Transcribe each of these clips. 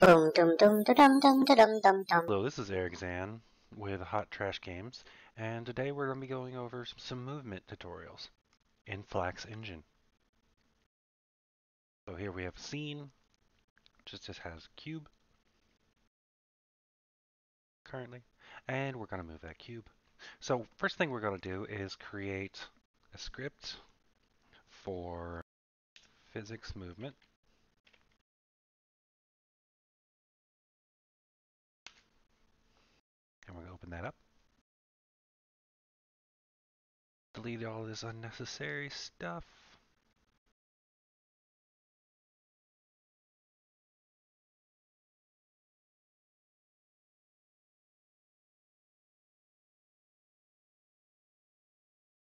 Hello, this is Eric Zan with Hot Trash Games, and today we're going to be going over some, some movement tutorials in Flax Engine. So here we have a scene, just just has cube currently, and we're going to move that cube. So first thing we're going to do is create a script for physics movement. And we're going to open that up. Delete all this unnecessary stuff.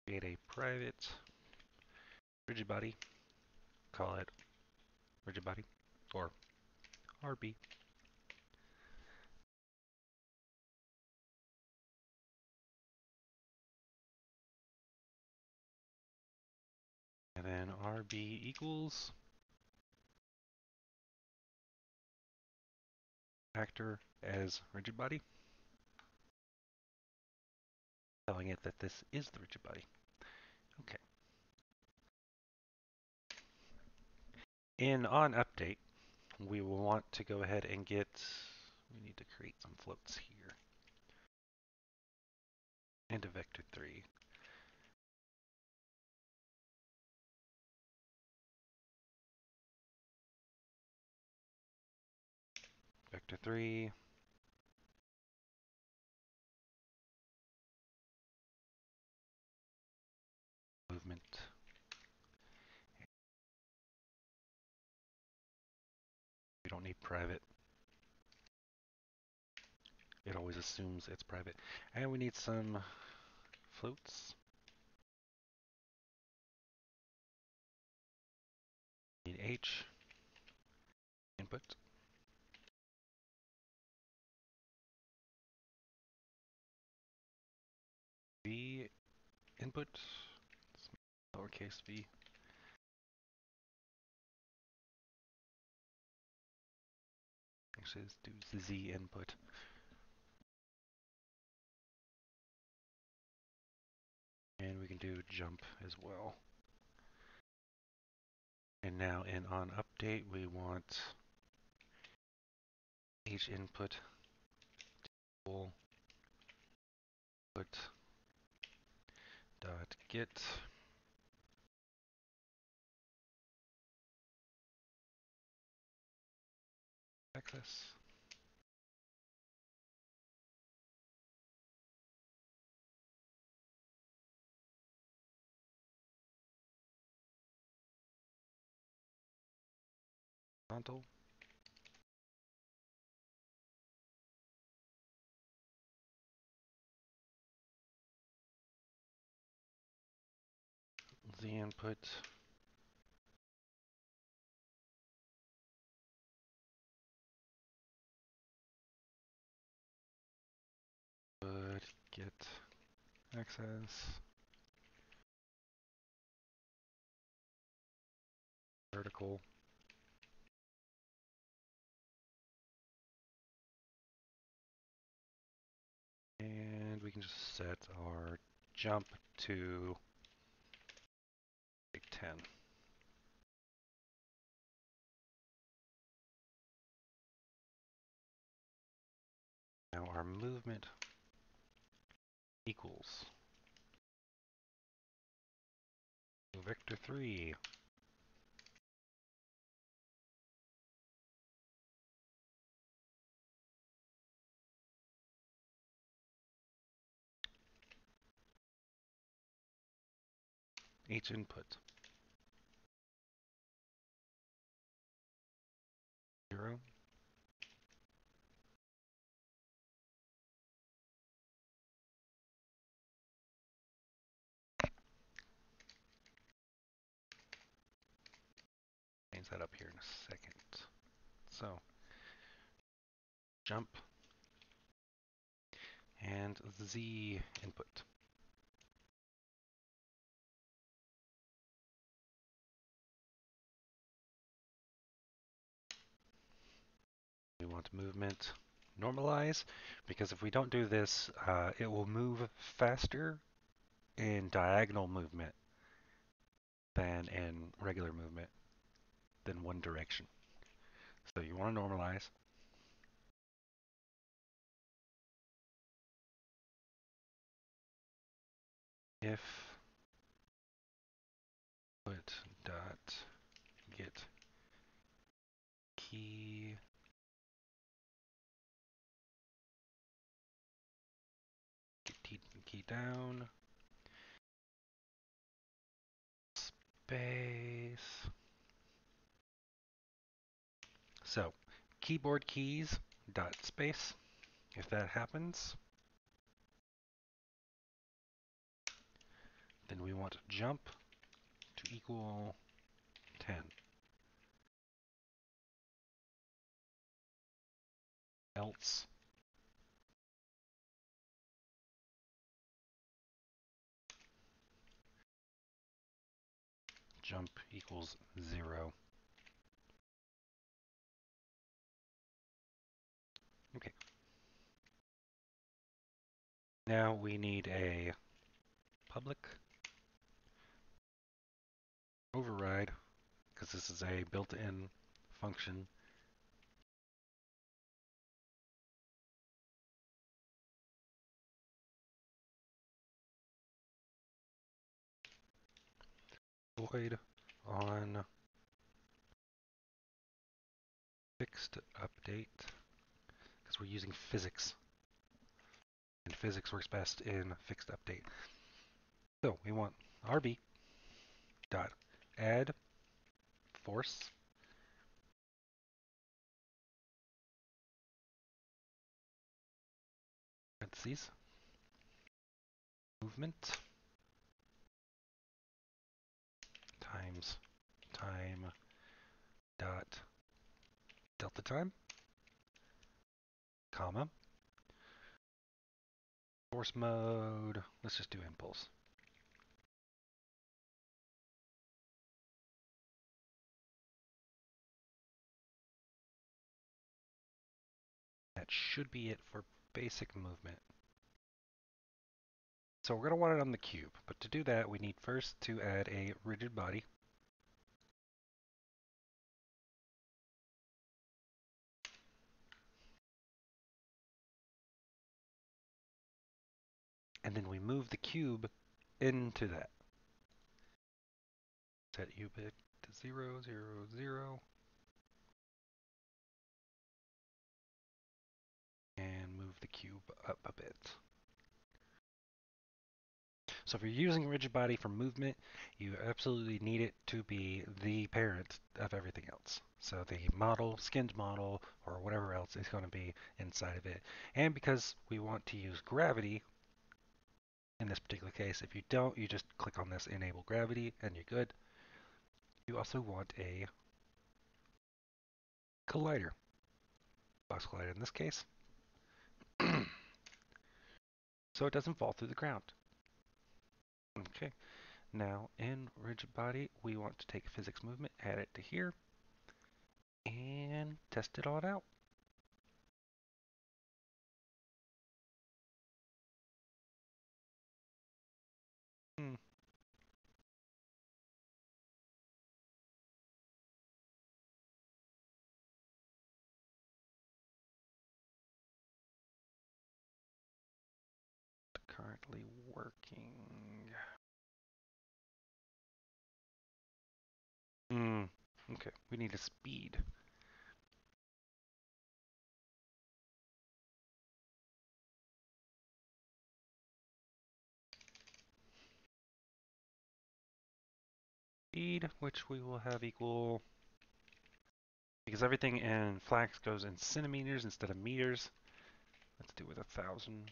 Create a private rigid body. Call it rigid body or RB. Then RB equals actor as rigid body, telling it that this is the rigid body. Okay. In on update, we will want to go ahead and get, we need to create some floats here. And a vector 3. Vector 3. Movement. We don't need private. It always assumes it's private. And we need some floats. Need H input. V input, lowercase v. Actually, let's do z input. And we can do jump as well. And now in on update, we want h input table put get axis. Horizontal. Z input. Would get axis. Vertical and we can just set our jump to 10 now our movement equals. Vector 3 H input zero change that up here in a second. So jump and Z input. We want movement normalize because if we don't do this, uh, it will move faster in diagonal movement than in regular movement than one direction. So you want to normalize. If put dot get key key, down space. So keyboard keys dot space. If that happens, then we want jump to equal 10. Else jump equals 0. Okay. Now we need a public override because this is a built-in function. Void on fixed update because we're using physics and physics works best in fixed update. So we want rb dot add force parentheses movement time dot delta time comma force mode. Let's just do impulse. That should be it for basic movement. So we're going to want it on the cube, but to do that we need first to add a rigid body. And then we move the cube into that. Set ubit to 0, 0, 0. And move the cube up a bit. So if you're using rigid body for movement, you absolutely need it to be the parent of everything else. So the model, skinned model, or whatever else is going to be inside of it. And because we want to use gravity, in this particular case, if you don't, you just click on this enable gravity and you're good. You also want a collider, box collider in this case, so it doesn't fall through the ground. Okay, now in rigid body, we want to take physics movement, add it to here, and test it all out. Working. Hmm. Okay, we need a speed. Speed, which we will have equal because everything in Flax goes in centimeters instead of meters. Let's do with a thousand.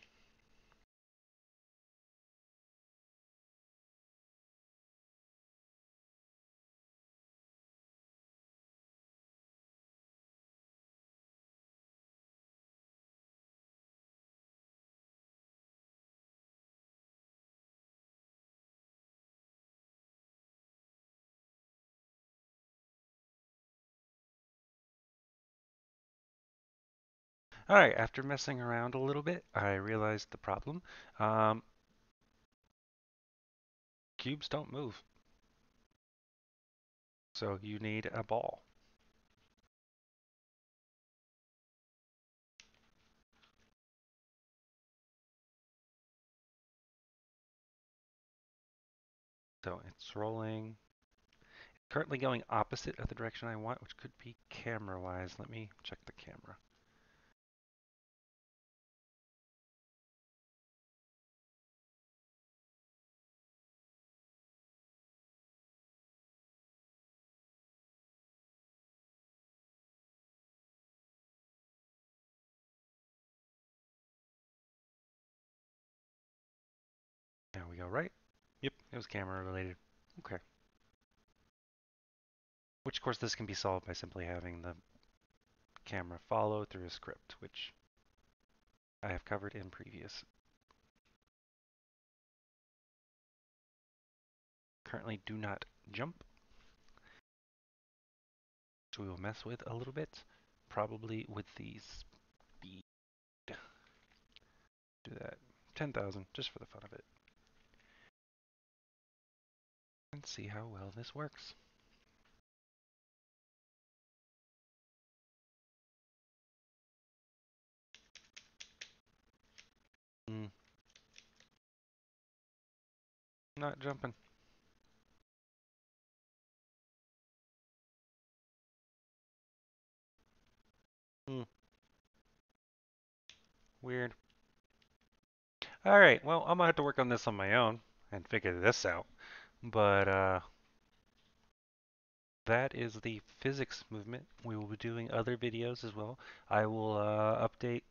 All right, after messing around a little bit, I realized the problem. Um, cubes don't move. So you need a ball. So it's rolling. Currently going opposite of the direction I want, which could be camera-wise. Let me check the camera. Right. Yep, it was camera related. Okay. Which, of course, this can be solved by simply having the camera follow through a script, which I have covered in previous. Currently do not jump. So we will mess with a little bit, probably with the speed. Do that. 10,000, just for the fun of it. And see how well this works. Mm. Not jumping. Hmm. Weird. Alright, well, I'm gonna have to work on this on my own and figure this out. But, uh, that is the physics movement. We will be doing other videos as well. I will, uh, update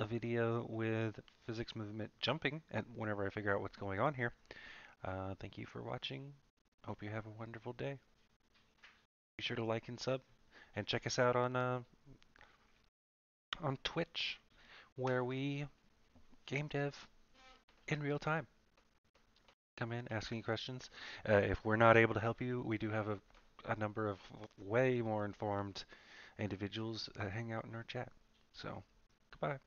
a video with physics movement jumping and whenever I figure out what's going on here. Uh, thank you for watching. Hope you have a wonderful day. Be sure to like and sub, and check us out on uh, on Twitch, where we game dev in real time. Come in, ask any questions. Uh, if we're not able to help you, we do have a, a number of way more informed individuals that hang out in our chat. So, goodbye.